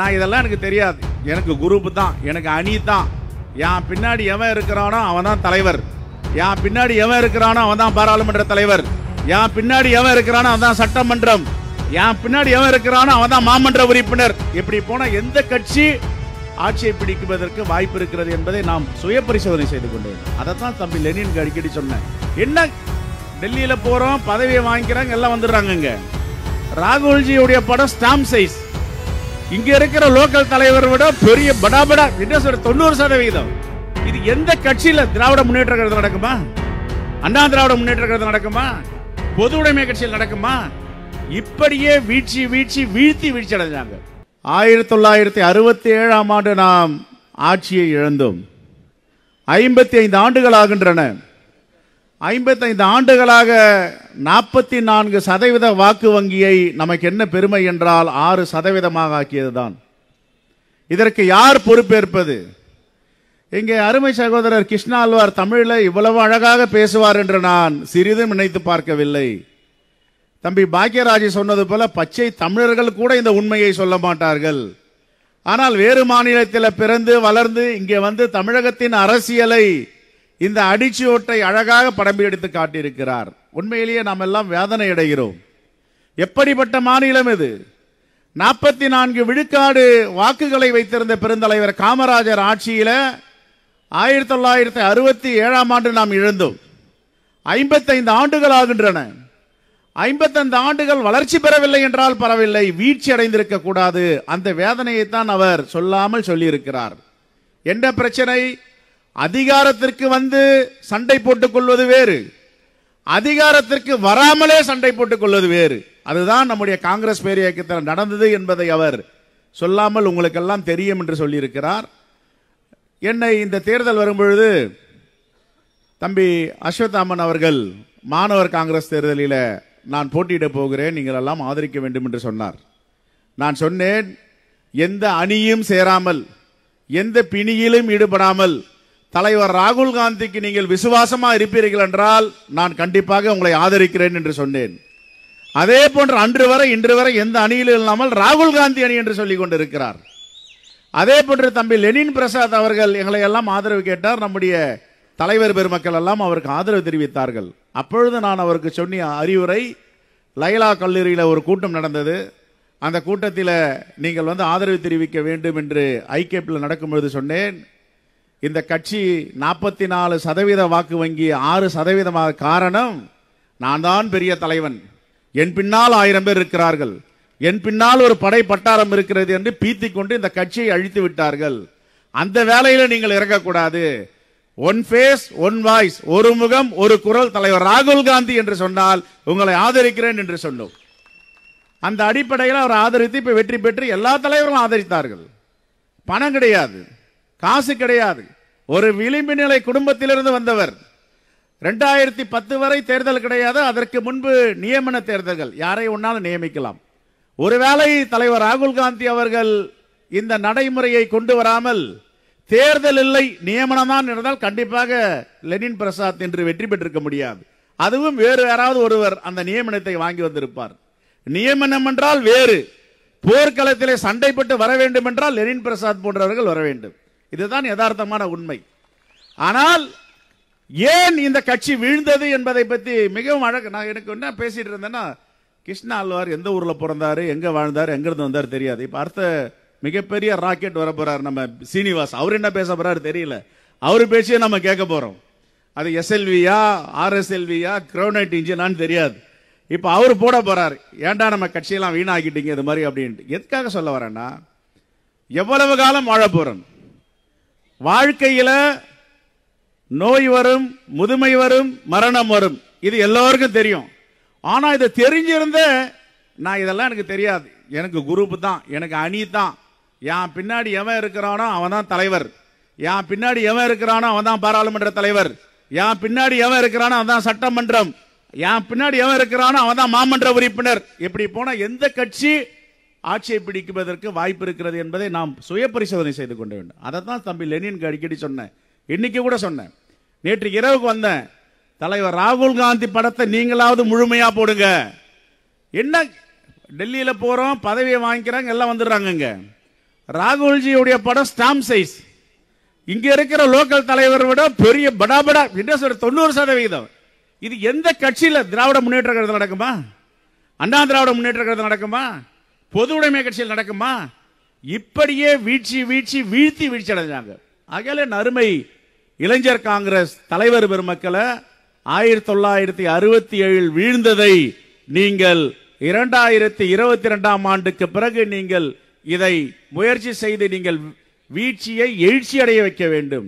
நான் இதெல்லாம் எனக்கு தெரியாது. எனக்கு குரூப் தான் எனக்கு அணி தான். என் பின்னாடி எவன் இருக்கிறானோ அவன் தான் தலைவர். என் பின்னாடி எவன் இருக்கிறானோ அவன் தான் பாராளுமன்ற தலைவர். என் பின்னாடி எவன் இருக்கிறானோ அவன் தான் சட்டமன்றம். என் பின்னாடி எவன் இருக்கிறானோ அவன் தான் மாமன்ற உறுப்பினர். இப்படி போனால் எந்த கட்சி ஆட்சியை பிடிக்குவதற்கு வாய்ப்பு இருக்கிறது என்பதை நாம் சுய பரிசோதனை செய்து கொண்டேன். தான் தம்பி லெனின் அடிக்கடி சொன்னேன். என்ன? டெல்லியில போறோம் பதவியை வாங்கிக்கிறாங்க எல்லாம் வந்துடுறாங்கங்க. ராகுல்ஜியுடைய படம் ஸ்டாம்ப் சைஸ் இங்க இருக்கிற லோக்கல் தலைவர் விட பெரிய படாபடா என்ன சொல்ற தொண்ணூறு சதவீதம் இது எந்த கட்சியில திராவிட முன்னேற்ற கருத்து நடக்குமா? அண்ணா திராவிட முன்னேற்ற கருத்து நடக்குமா? பொது உடைமை கட்சியில் நடக்குமா? இப்படியே வீழ்ச்சி வீழ்ச்சி வீழ்த்தி வீழ்ச்சி அடைஞ்சாங்க. ஆயிரத்தி தொள்ளாயிரத்தி அறுபத்தி ஏழாம் ஆண்டு நாம் ஆட்சியை இழந்தோம். ஐம்பத்தி ஐந்து ஆண்டுகள் ஆகின்றன. ஐம்பத்தைந்து ஆண்டுகளாக நாற்பத்தி நான்கு சதவீத வாக்கு வங்கியை நமக்கு என்ன பெருமை என்றால் ஆறு சதவீதமாக ஆக்கியதுதான். இதற்கு யார் பொறுப்பேற்பது? இங்கே அருமை சகோதரர் கிருஷ்ணாழ்வார் தமிழில் இவ்வளவு அழகாக பேசுவார் என்று நான் சிறிதும் நினைத்து பார்க்கவில்லை. தம்பி பாக்கியராஜ் சொன்னது போல பச்சை தமிழர்கள் கூட இந்த உண்மையை சொல்ல மாட்டார்கள். ஆனால் வேறு மாநிலத்தில் பிறந்து வளர்ந்து இங்கே வந்து தமிழகத்தின் அரசியலை இந்த அடிச்சுவட்டை அழகாக படம் எடுத்து காட்டியிருக்கிறார். உண்மையிலேயே நாம் எல்லாம் வேதனை அடைகிறோம். எப்படிப்பட்ட மாநிலம் இது? நாற்பத்தி நான்கு விழுக்காடு வாக்குகளை வைத்திருந்த பெருந்தலைவர் காமராஜர் ஆட்சியில் ஆயிரத்தி தொள்ளாயிரத்தி அறுபத்தி ஏழாம் ஆண்டு நாம் இழந்தோம். ஐம்பத்தைந்து ஆண்டுகள் ஆகின்றன. ஐம்பத்தைந்து ஆண்டுகள் வளர்ச்சி பெறவில்லை என்றால் பரவில்லை. வீழ்ச்சி அடைந்திருக்க கூடாது. அந்த வேதனையைத்தான் அவர் சொல்லாமல் சொல்லியிருக்கிறார். என்ன பிரச்சனை? அதிகாரத்திற்கு வந்து சண்டை போட்டுக் கொள்வது வேறு. அதிகாரத்திற்கு வராமலே சண்டை போட்டுக் கொள்வது வேறு. அதுதான் நம்முடைய காங்கிரஸ் பேரியக்கத்தில் நடந்தது என்பதை அவர் சொல்லாமல் உங்களுக்கெல்லாம் தெரியும் என்று சொல்லியிருக்கிறார். என்னை இந்த தேர்தல் வரும்பொழுது தம்பி அஸ்வத்தாமன் அவர்கள் மாணவர் காங்கிரஸ் தேர்தலில் நான் போட்டியிட போகிறேன் நீங்கள் எல்லாம் ஆதரிக்க வேண்டும் என்று சொன்னார். நான் சொன்னேன் எந்த அணியும் சேராமல் எந்த பிணியிலும் ஈடுபடாமல் தலைவர் ராகுல் காந்திக்கு நீங்கள் விசுவாசமா இருப்பீர்கள் என்றால் நான் கண்டிப்பாக உங்களை ஆதரிக்கிறேன் என்று சொன்னேன். அதே போன்று அன்று வரை இன்று வரை எந்த அணியிலும் இல்லாமல் ராகுல் காந்தி அணி என்று சொல்லிக் கொண்டிருக்கிறார். அதே போன்று தம்பி லெனின் பிரசாத் அவர்கள் எங்களை எல்லாம் ஆதரவு கேட்டார். நம்முடைய தலைவர் பெருமக்கள் எல்லாம் அவருக்கு ஆதரவு தெரிவித்தார்கள். அப்பொழுது நான் அவருக்கு சொன்ன அறிவுரை லைலா கல்லூரியில் ஒரு கூட்டம் நடந்தது. அந்த கூட்டத்தில் நீங்கள் வந்து ஆதரவு தெரிவிக்க வேண்டும் என்று ஐகேபில் நடக்கும்பொழுது சொன்னேன். இந்த கட்சி நாற்பத்தி நாலு சதவீத வாக்கு வங்கி ஆறு சதவீதமாக காரணம் நான் தான் பெரிய தலைவன். என் பின்னால் ஆயிரம் பேர் இருக்கிறார்கள். என் பின்னால் ஒரு படை பட்டாரம் இருக்கிறது என்று பீத்தி கொண்டு இந்த கட்சியை அழித்து விட்டார்கள். அந்த வேலையில நீங்கள் இறங்கக்கூடாது. ஒன் ஃபேஸ் ஒன் வாய்ஸ் ஒரு முகம் ஒரு குரல் தலைவர் ராகுல் காந்தி என்று சொன்னால் உங்களை ஆதரிக்கிறேன் என்று சொன்னோம். அந்த அடிப்படையில் அவர் ஆதரித்து இப்போ வெற்றி பெற்று எல்லா தலைவர்களும் ஆதரித்தார்கள். பணம் கிடையாது. காசு கிடையாது. ஒரு விளிம்பு நிலை குடும்பத்திலிருந்து வந்தவர். ரெண்டாயிரத்தி பத்து வரை தேர்தல் கிடையாது. அதற்கு முன்பு நியமன தேர்தல்கள். யாரை ஒன்னாலும் நியமிக்கலாம். ஒருவேளை தலைவர் ராகுல் காந்தி அவர்கள் இந்த நடைமுறையை கொண்டு வராமல் தேர்தல் இல்லை நியமனம் தான் இருந்தால் கண்டிப்பாக லெனின் பிரசாத் என்று வெற்றி பெற்றிருக்க முடியாது. அதுவும் வேறு யாராவது ஒருவர் அந்த நியமனத்தை வாங்கி வந்திருப்பார். நியமனம் என்றால் வேறு. போர்க்களத்திலே சண்டைப்பட்டு வர வேண்டும் என்றால் லெனின் பிரசாத் போன்றவர்கள் வர வேண்டும். இதுதான் யதார்த்தமான உண்மை. ஆனால் ஏன் இந்த கட்சி வீழ்ந்தது என்பதை பற்றி மிகவும் அழகு நான் எனக்கு என்ன பேசிட்டு இருந்தேன்னா கிருஷ்ணா ஆழ்வார் எந்த ஊரில் பிறந்தாரு எங்கே வாழ்ந்தார் எங்கேருந்து வந்தார் வந்தாரு தெரியாது. இப்போ அடுத்த மிகப்பெரிய ராக்கெட் வர நம்ம சீனிவாஸ். அவர் என்ன பேச போறாரு தெரியல. அவர் பேச்சே நம்ம கேட்க போகிறோம் அது எஸ்எல்வியா ஆர்எஸ்எல்வியா கிரௌனைட் இன்ஜினான்னு தெரியாது. இப்போ அவர் போட போகிறார் ஏன்டா நம்ம கட்சியெல்லாம் வீணாக்கிட்டீங்க இது மாதிரி அப்படின்ட்டு. எதுக்காக சொல்ல வரேன்னா எவ்வளவு காலம் வாழ போகிறோம் வாழ்க்கையில நோய் வரும் முதுமை வரும் மரணம் வரும். இது எல்லோருக்கும் தெரியும். ஆனால் இதை தெரிஞ்சிருந்த நான் இதெல்லாம் எனக்கு தெரியாது. எனக்கு குரூப் தான் எனக்கு அணி தான். என் பின்னாடி எவன் இருக்கிறானோ அவன் தான் தலைவர். என் பின்னாடி எவன் இருக்கிறானோ அவன் தான் பாராளுமன்ற தலைவர். என் பின்னாடி எவன் இருக்கிறானோ அவன் தான் சட்டமன்றம். என் பின்னாடி எவன் இருக்கிறானோ அவன் தான் மாமன்ற உறுப்பினர். இப்படி போனால் எந்த கட்சி ஆட்சியை பிடிப்பதற்கு வாய்ப்பு இருக்கிறது என்பதை நாம் சுய பரிசோதனை செய்து கொள்ள வேண்டும். அதை தான் தம்பி லெனின் அடிக்கடி சொன்னேன். இன்னைக்கு கூட சொன்னேன். நேற்று இரவுக்கு வந்தேன். தலைவர் ராகுல் காந்தி படத்தை நீங்களாவது முழுமையாக போடுங்க. என்ன டெல்லியில் போகிறோம் பதவியை வாங்கிக்கிறாங்க எல்லாம் வந்துடுறாங்கங்க ராகுல்ஜியுடைய படம் ஸ்டாம்ப் சைஸ். இங்க இருக்கிற லோக்கல் தலைவர் விட பெரிய படாபடா என்ன சொல்ற தொண்ணூறு சதவீதம் இது எந்த கட்சியில் திராவிட முன்னேற்ற கழகத்தில் நடக்குமா? அண்ணா திராவிட முன்னேற்ற கழகத்தில் நடக்குமா? பொது உடைமை கட்சியில் நடக்குமா? இப்படியே வீழ்ச்சி வீழ்ச்சி வீழ்த்தி வீழ்ச்சி அடைஞ்சாங்க. ஆகையால நறுமை அருமை இளைஞர் காங்கிரஸ் தலைவர் பெருமக்களை ஆயிரத்தி தொள்ளாயிரத்தி அறுபத்தி ஏழில் வீழ்ந்ததை நீங்கள் இரண்டாயிரத்தி இருபத்தி இரண்டாம் ஆண்டுக்கு பிறகு நீங்கள் இதை முயற்சி செய்து நீங்கள் வீழ்ச்சியை எழுச்சி அடைய வைக்க வேண்டும்.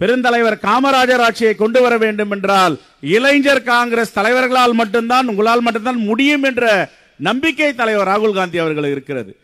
பெருந்தலைவர் காமராஜர் ஆட்சியை கொண்டு வர வேண்டும் என்றால் இளைஞர் காங்கிரஸ் தலைவர்களால் மட்டும்தான் உங்களால் மட்டும்தான் முடியும் என்ற நம்பிக்கை தலைவர் ராகுல் காந்தி அவர்கள் இருக்கிறது.